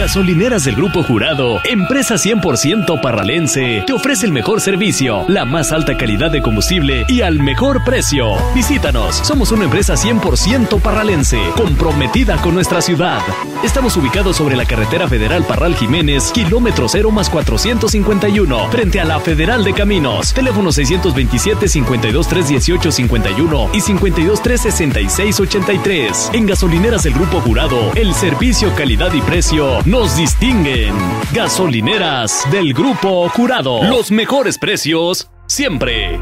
Gasolineras del Grupo Jurado, empresa 100% parralense, te ofrece el mejor servicio, la más alta calidad de combustible y al mejor precio. Visítanos, somos una empresa 100% parralense, comprometida con nuestra ciudad. Estamos ubicados sobre la carretera federal Parral Jiménez, kilómetro 0 más 451, frente a la Federal de Caminos. Teléfono 627 52 318 51 y 52 366 83. En gasolineras del Grupo Jurado, el servicio, calidad y precio nos distinguen. Gasolineras del Grupo Jurado. Los mejores precios siempre.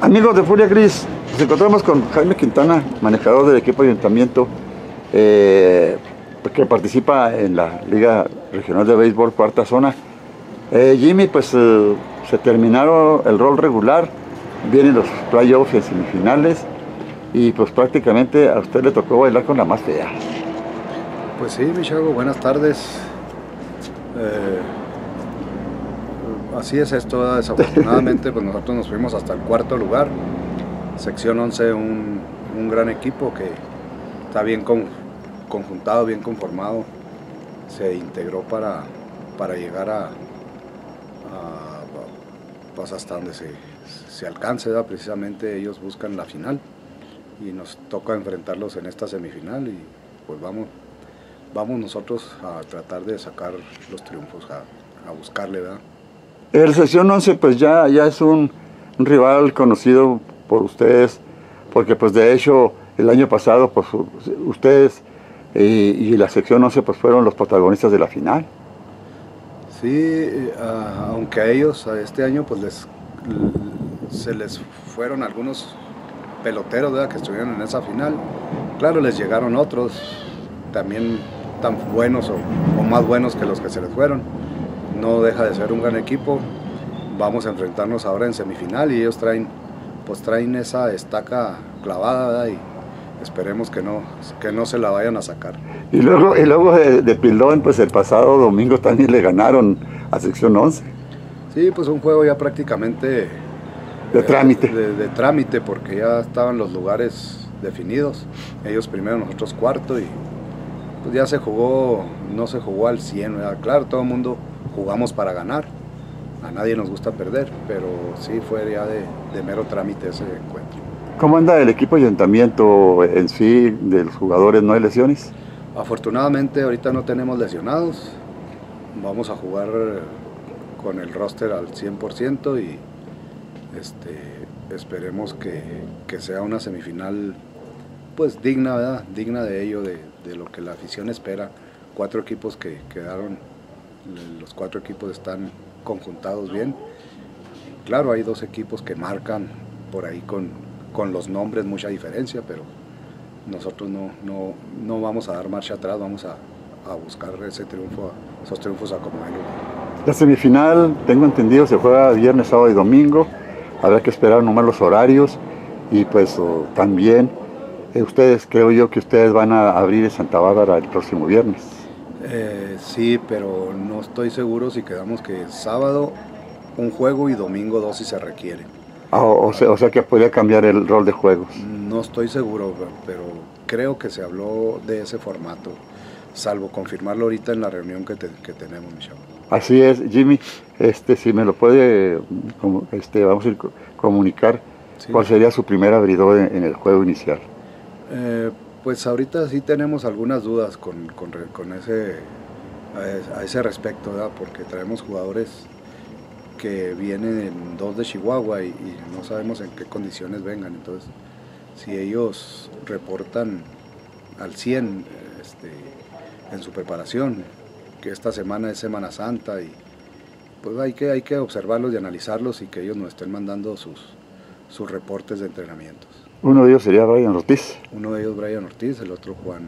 Amigos de Furia Gris, nos encontramos con Jaime Quintana, manejador del equipo de ayuntamiento, eh, que participa en la Liga Regional de Béisbol Cuarta Zona. Eh, Jimmy, pues eh, se terminaron el rol regular, vienen los playoffs y semifinales, y pues prácticamente a usted le tocó bailar con la más fea. Pues sí, Michago, buenas tardes. Eh, así es esto, desafortunadamente pues nosotros nos fuimos hasta el cuarto lugar. Sección 11, un, un gran equipo que está bien con, conjuntado, bien conformado. Se integró para, para llegar a, a pues hasta donde se, se alcance, precisamente ellos buscan la final y nos toca enfrentarlos en esta semifinal y pues vamos, vamos nosotros a tratar de sacar los triunfos, a, a buscarle, ¿verdad? El sección 11 pues ya, ya es un, un, rival conocido por ustedes, porque pues de hecho el año pasado pues ustedes y, y la sección 11 pues fueron los protagonistas de la final. Sí, uh, aunque a ellos a este año pues les, se les fueron algunos peloteros ¿verdad? que estuvieron en esa final. Claro, les llegaron otros también tan buenos o, o, más buenos que los que se les fueron. No deja de ser un gran equipo. Vamos a enfrentarnos ahora en semifinal y ellos traen, pues traen esa estaca clavada ¿verdad? y esperemos que no, que no se la vayan a sacar. Y luego, y luego de, de Pilón, pues el pasado domingo también le ganaron a sección 11. Sí, pues un juego ya prácticamente de trámite. De, de, trámite, porque ya estaban los lugares definidos. Ellos primero, nosotros cuarto y pues ya se jugó, no se jugó al 100, ¿verdad? Claro, todo el mundo jugamos para ganar. A nadie nos gusta perder, pero sí fue ya de, de mero trámite ese encuentro. ¿Cómo anda el equipo ayuntamiento en sí de los jugadores? ¿No hay lesiones? Afortunadamente ahorita no tenemos lesionados. Vamos a jugar con el roster al 100% y este, esperemos que, que, sea una semifinal pues digna, ¿verdad? digna de ello, de, de, lo que la afición espera. Cuatro equipos que quedaron, los cuatro equipos están conjuntados bien. Claro, hay dos equipos que marcan por ahí con, con los nombres mucha diferencia, pero nosotros no, no, no vamos a dar marcha atrás, vamos a, a buscar ese triunfo, esos triunfos a como La semifinal, tengo entendido, se juega viernes, sábado y domingo habrá que esperar nomás los horarios y pues oh, también eh, ustedes, creo yo que ustedes van a abrir en Santa Bárbara el próximo viernes. Eh, sí, pero no estoy seguro si quedamos que sábado un juego y domingo dos si se requiere. Ah, o, o, sea, o, sea, que podría cambiar el rol de juegos. No estoy seguro, pero creo que se habló de ese formato, salvo confirmarlo ahorita en la reunión que, te, que tenemos, Michelle. Así es, Jimmy, este, si me lo puede, este, vamos a ir comunicar, sí. ¿cuál sería su primer abridor en, en el juego inicial? Eh, pues ahorita sí tenemos algunas dudas con, con, con ese, a, a, ese respecto, ¿verdad? porque traemos jugadores que vienen en dos de Chihuahua y, y, no sabemos en qué condiciones vengan, entonces si ellos reportan al 100 este, en su preparación, que esta semana es Semana Santa y pues hay que, hay que observarlos y analizarlos y que ellos nos estén mandando sus, sus reportes de entrenamientos. Uno de ellos sería Brian Ortiz. Uno de ellos Brian Ortiz, el otro Juan,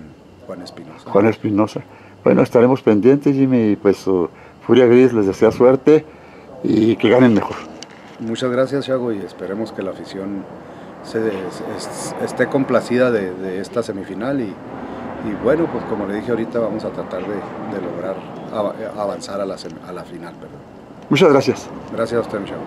Juan Espinosa. Juan Espinosa. Bueno, estaremos pendientes, Jimmy, y pues uh, Furia Gris les desea suerte y que ganen mejor. Muchas gracias, Chago, y esperemos que la afición se, es, esté complacida de, de esta semifinal y, y bueno, pues como le dije ahorita, vamos a tratar de, de lograr avanzar a la, a la final. Perdón. Muchas gracias. Gracias a usted, Michelle.